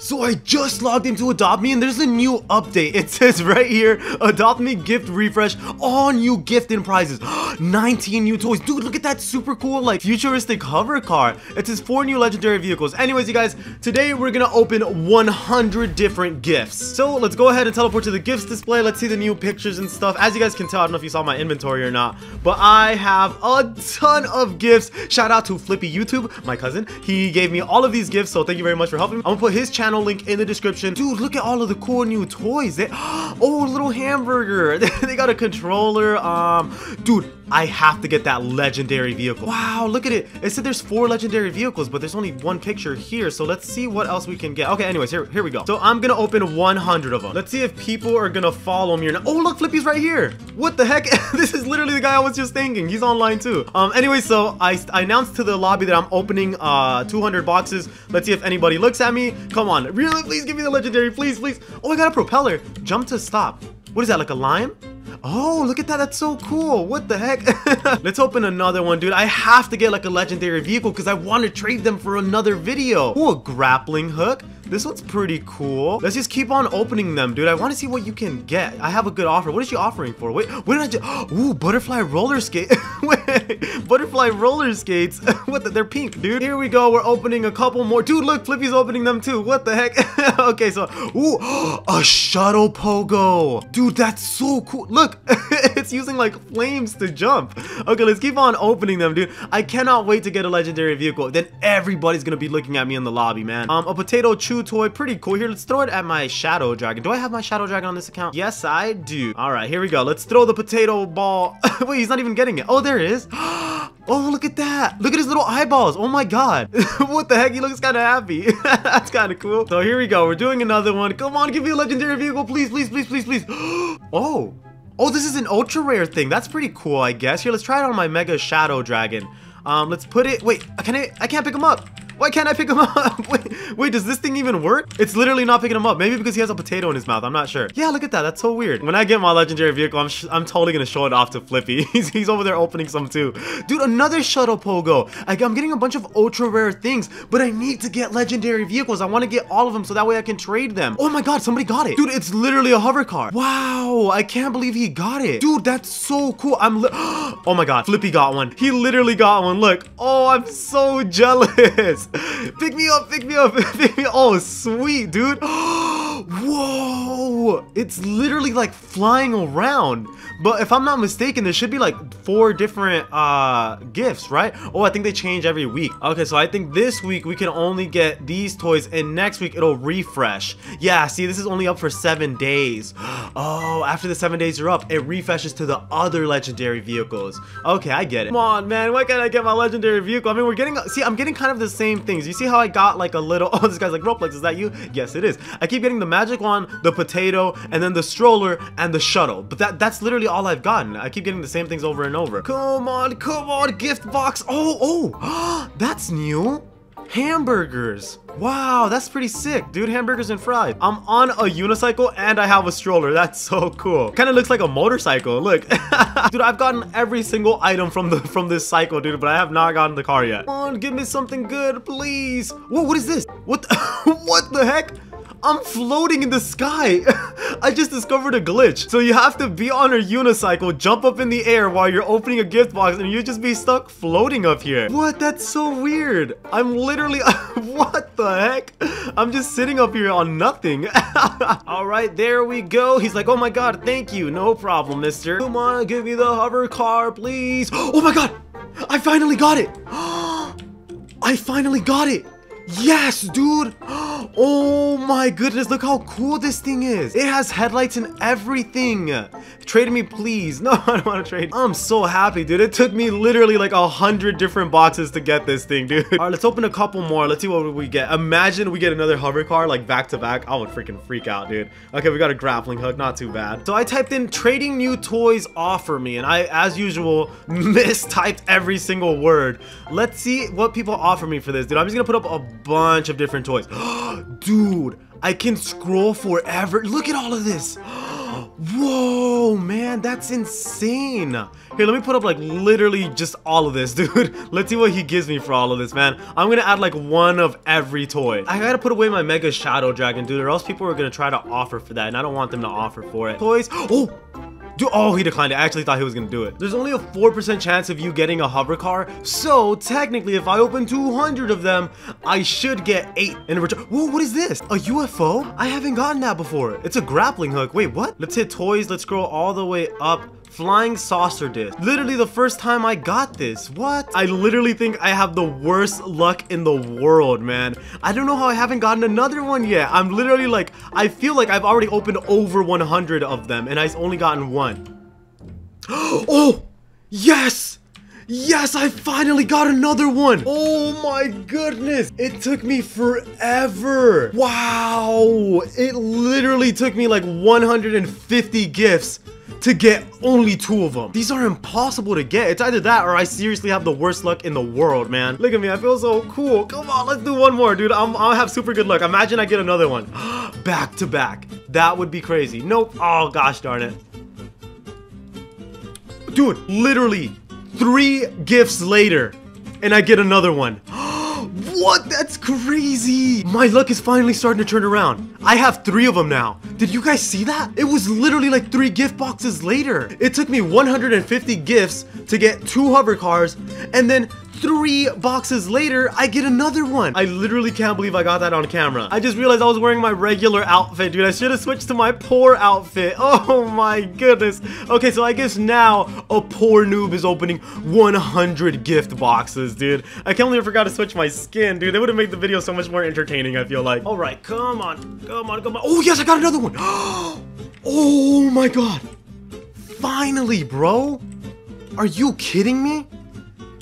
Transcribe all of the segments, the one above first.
So I just logged into Adopt Me and there's a new update. It says right here, Adopt Me gift refresh, all new gift and prizes. 19 new toys. Dude, look at that super cool, like, futuristic hover car. It says four new legendary vehicles. Anyways, you guys, today we're gonna open 100 different gifts. So let's go ahead and teleport to the gifts display. Let's see the new pictures and stuff. As you guys can tell, I don't know if you saw my inventory or not, but I have a ton of gifts. Shout out to Flippy YouTube, my cousin. He gave me all of these gifts, so thank you very much for helping me. I'm gonna put his channel link in the description. Dude, look at all of the cool new toys. They, oh, little hamburger. they got a controller. Um, dude, I have to get that legendary vehicle. Wow, look at it. It said there's four legendary vehicles, but there's only one picture here. So let's see what else we can get. Okay, anyways, here, here we go. So I'm gonna open 100 of them. Let's see if people are gonna follow me or not. Oh, look, Flippy's right here. What the heck? this is literally the guy I was just thinking. He's online too. Um, anyway, so I, I announced to the lobby that I'm opening uh 200 boxes. Let's see if anybody looks at me. Come on, really, please give me the legendary, please, please. Oh, I got a propeller. Jump to stop. What is that, like a lime? Oh, look at that. That's so cool. What the heck? Let's open another one, dude. I have to get like a legendary vehicle because I want to trade them for another video. Oh, a grappling hook. This one's pretty cool. Let's just keep on opening them, dude. I want to see what you can get. I have a good offer. What is she offering for? Wait, what did I just... Ooh, butterfly roller skate. Wait, butterfly roller skates. what the... They're pink, dude. Here we go. We're opening a couple more. Dude, look, Flippy's opening them too. What the heck? okay, so... Ooh, a shuttle pogo. Dude, that's so cool. Look, it's using like flames to jump. Okay, let's keep on opening them, dude. I cannot wait to get a legendary vehicle. Then everybody's gonna be looking at me in the lobby, man. Um, a potato chew toy. Pretty cool. Here, let's throw it at my Shadow Dragon. Do I have my Shadow Dragon on this account? Yes, I do. All right, here we go. Let's throw the potato ball. Wait, he's not even getting it. Oh, there it is. Oh, look at that. Look at his little eyeballs. Oh my god. what the heck? He looks kind of happy. That's kind of cool. So here we go. We're doing another one. Come on, give me a legendary vehicle. Please, please, please, please, please. oh. Oh, this is an ultra rare thing. That's pretty cool, I guess. Here, let's try it on my Mega Shadow Dragon. Um, let's put it... Wait, can I... I can't pick him up. Why can't I pick him up? wait, wait, does this thing even work? It's literally not picking him up. Maybe because he has a potato in his mouth. I'm not sure. Yeah, look at that. That's so weird. When I get my legendary vehicle, I'm, I'm totally gonna show it off to Flippy. he's, he's over there opening some too. Dude, another shuttle pogo. I, I'm getting a bunch of ultra rare things, but I need to get legendary vehicles. I want to get all of them so that way I can trade them. Oh my god, somebody got it. Dude, it's literally a hover car. Wow, I can't believe he got it. Dude, that's so cool. I'm Oh my god, Flippy got one. He literally got one. Look. Oh, I'm so jealous. Pick me up, pick me up, pick me up. Oh, sweet, dude. Oh, Whoa! It's literally like flying around. But if I'm not mistaken, there should be like four different uh, gifts, right? Oh, I think they change every week. Okay, so I think this week we can only get these toys and next week it'll refresh. Yeah, see, this is only up for seven days. Oh, after the seven days are up, it refreshes to the other legendary vehicles. Okay, I get it. Come on, man. Why can't I get my legendary vehicle? I mean, we're getting, see, I'm getting kind of the same things. You see how I got like a little, oh, this guy's like, Roplex, is that you? Yes, it is. I keep getting the magic wand, the potato, and then the stroller and the shuttle. But that that's literally all I've gotten. I keep getting the same things over and over. Come on, come on, gift box. Oh, oh, that's new. Hamburgers. Wow, that's pretty sick, dude. Hamburgers and fries. I'm on a unicycle and I have a stroller. That's so cool. Kind of looks like a motorcycle. Look. dude, I've gotten every single item from the from this cycle, dude, but I have not gotten the car yet. Come on, give me something good, please. Whoa, what is this? What the, what the heck? I'm floating in the sky. I just discovered a glitch. So you have to be on a unicycle, jump up in the air while you're opening a gift box, and you just be stuck floating up here. What? That's so weird. I'm literally... what the heck? I'm just sitting up here on nothing. All right, there we go. He's like, oh my god, thank you. No problem, mister. Come on, give me the hover car, please. Oh my god! I finally got it! I finally got it! Yes, dude! Oh my goodness, look how cool this thing is. It has headlights and everything. Trade me, please. No, I don't want to trade. I'm so happy, dude. It took me literally like a hundred different boxes to get this thing, dude. All right, let's open a couple more. Let's see what we get. Imagine we get another hover car like back to back. I would freaking freak out, dude. Okay, we got a grappling hook. Not too bad. So I typed in trading new toys offer me and I, as usual, mistyped every single word. Let's see what people offer me for this, dude. I'm just gonna put up a bunch of different toys. Dude, I can scroll forever. Look at all of this. Whoa, man, that's insane. Here, let me put up like literally just all of this, dude. Let's see what he gives me for all of this, man. I'm gonna add like one of every toy. I gotta put away my Mega Shadow Dragon, dude, or else people are gonna try to offer for that, and I don't want them to offer for it. Toys. Oh, Dude, oh, he declined. I actually thought he was gonna do it. There's only a 4% chance of you getting a hover car, so technically if I open 200 of them, I should get 8 in return. Whoa, what is this? A UFO? I haven't gotten that before. It's a grappling hook. Wait, what? Let's hit toys. Let's scroll all the way up. Flying saucer disc. Literally the first time I got this. What? I literally think I have the worst luck in the world, man. I don't know how I haven't gotten another one yet. I'm literally like, I feel like I've already opened over 100 of them and I've only gotten one. oh! Yes! Yes, I finally got another one. Oh my goodness. It took me forever. Wow. It literally took me like 150 gifts to get only two of them. These are impossible to get. It's either that or I seriously have the worst luck in the world, man. Look at me. I feel so cool. Come on, let's do one more, dude. I'm, I'll have super good luck. Imagine I get another one. back to back. That would be crazy. Nope. Oh, gosh darn it. Dude, literally three gifts later and I get another one. Oh, What? That's crazy. My luck is finally starting to turn around. I have three of them now. Did you guys see that? It was literally like three gift boxes later. It took me 150 gifts to get two hover cars and then three boxes later, I get another one. I literally can't believe I got that on camera. I just realized I was wearing my regular outfit, dude. I should have switched to my poor outfit. Oh my goodness. Okay, so I guess now a poor noob is opening 100 gift boxes, dude. I can't believe I forgot to switch my skin, dude. That would have made the video so much more entertaining, I feel like. All right, come on, come on, come on. Oh, yes, I got another one. Oh my god. Finally, bro. Are you kidding me?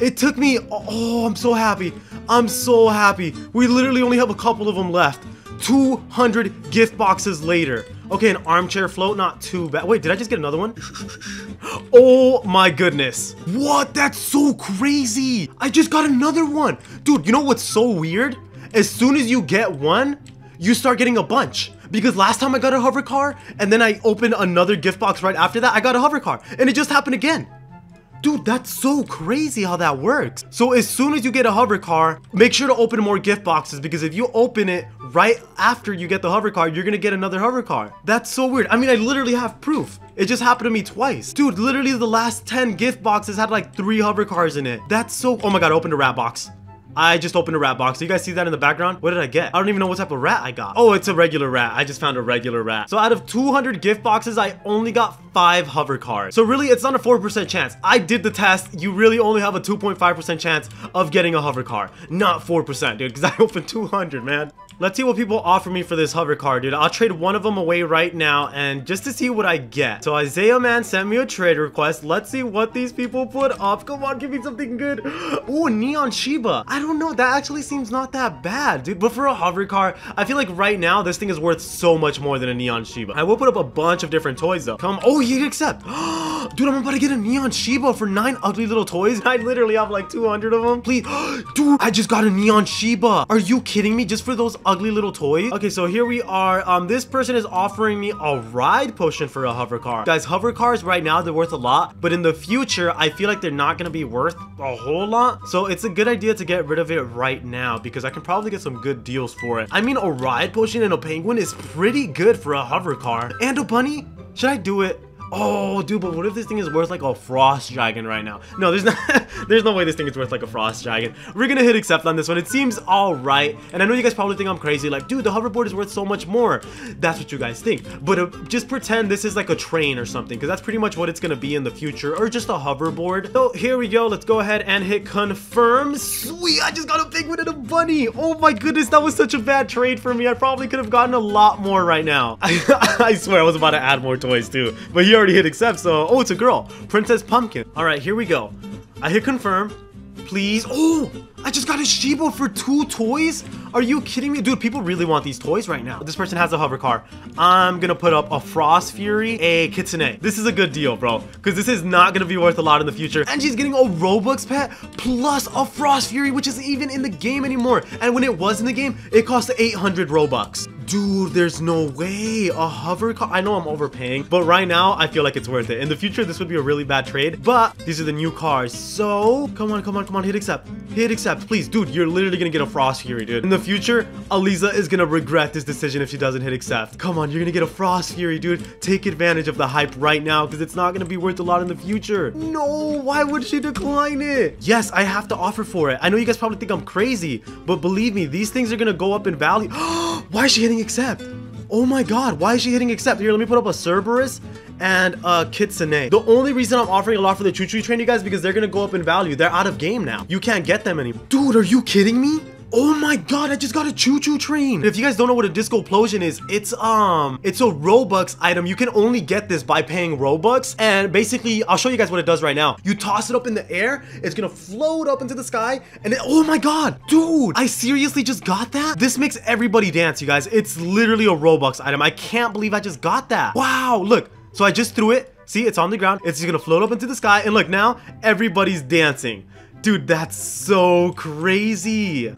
It took me, oh, I'm so happy. I'm so happy. We literally only have a couple of them left. 200 gift boxes later. Okay, an armchair float, not too bad. Wait, did I just get another one? oh my goodness. What? That's so crazy. I just got another one. Dude, you know what's so weird? As soon as you get one, you start getting a bunch. Because last time I got a hover car, and then I opened another gift box right after that, I got a hover car. And it just happened again. Dude, that's so crazy how that works. So as soon as you get a hover car, make sure to open more gift boxes because if you open it right after you get the hover car, you're gonna get another hover car. That's so weird. I mean, I literally have proof. It just happened to me twice. Dude, literally the last 10 gift boxes had like three hover cars in it. That's so, oh my God, I opened a rat box. I just opened a rat box. Do you guys see that in the background? What did I get? I don't even know what type of rat I got. Oh, it's a regular rat. I just found a regular rat. So out of 200 gift boxes, I only got five hover cars. So really, it's not a 4% chance. I did the test. You really only have a 2.5% chance of getting a hover car. Not 4%, dude, because I opened 200, man. Let's see what people offer me for this hover car, dude. I'll trade one of them away right now and just to see what I get. So Isaiah Man sent me a trade request. Let's see what these people put up. Come on, give me something good. Oh, Neon Shiba. I don't know. That actually seems not that bad, dude. But for a hover car, I feel like right now this thing is worth so much more than a Neon Shiba. I will put up a bunch of different toys though. Come, oh, you accept. Oh, dude, I'm about to get a Neon Shiba for nine ugly little toys. I literally have like 200 of them. Please, dude, I just got a Neon Shiba. Are you kidding me? Just for those ugly little toys. Okay, so here we are. Um, this person is offering me a ride potion for a hover car. Guys, hover cars right now, they're worth a lot, but in the future, I feel like they're not gonna be worth a whole lot. So it's a good idea to get rid of it right now because I can probably get some good deals for it. I mean, a ride potion and a penguin is pretty good for a hover car. And a bunny? Should I do it? Oh, dude, but what if this thing is worth like a frost dragon right now? No, there's not. there's no way this thing is worth like a frost dragon. We're gonna hit accept on this one. It seems all right, and I know you guys probably think I'm crazy. Like, dude, the hoverboard is worth so much more. That's what you guys think. But uh, just pretend this is like a train or something, because that's pretty much what it's gonna be in the future, or just a hoverboard. So here we go. Let's go ahead and hit confirm. Sweet, I just got a penguin and a bunny. Oh my goodness, that was such a bad trade for me. I probably could have gotten a lot more right now. I, I swear I was about to add more toys too, but here already hit accept, so... Oh, it's a girl. Princess Pumpkin. Alright, here we go. I hit confirm. Please. Oh! I just got a Shiba for two toys? Are you kidding me? Dude, people really want these toys right now. This person has a hover car. I'm gonna put up a Frost Fury, a Kitsune. This is a good deal, bro. Because this is not gonna be worth a lot in the future. And she's getting a Robux pet plus a Frost Fury, which isn't even in the game anymore. And when it was in the game, it cost 800 Robux. Dude, there's no way. A hover car. I know I'm overpaying, but right now I feel like it's worth it. In the future, this would be a really bad trade, but these are the new cars. So come on, come on, come on. Hit accept. Hit accept, please. Dude, you're literally gonna get a Frost Fury, dude. In the future, Aliza is gonna regret this decision if she doesn't hit accept. Come on, you're gonna get a Frost Fury, dude. Take advantage of the hype right now because it's not gonna be worth a lot in the future. No, why would she decline it? Yes, I have to offer for it. I know you guys probably think I'm crazy, but believe me, these things are gonna go up in value. why is she hitting accept? Oh my god, why is she hitting accept? Here, let me put up a Cerberus and a Kitsune. The only reason I'm offering a lot for the Choo Choo train, you guys, because they're gonna go up in value. They're out of game now. You can't get them anymore. Dude, are you kidding me? Oh my god, I just got a choo-choo train. If you guys don't know what a disco explosion is, it's um, it's a Robux item. You can only get this by paying Robux. And basically, I'll show you guys what it does right now. You toss it up in the air, it's gonna float up into the sky, and it, oh my god, dude, I seriously just got that? This makes everybody dance, you guys. It's literally a Robux item. I can't believe I just got that. Wow, look, so I just threw it. See, it's on the ground. It's just gonna float up into the sky. And look, now everybody's dancing. Dude, that's so crazy.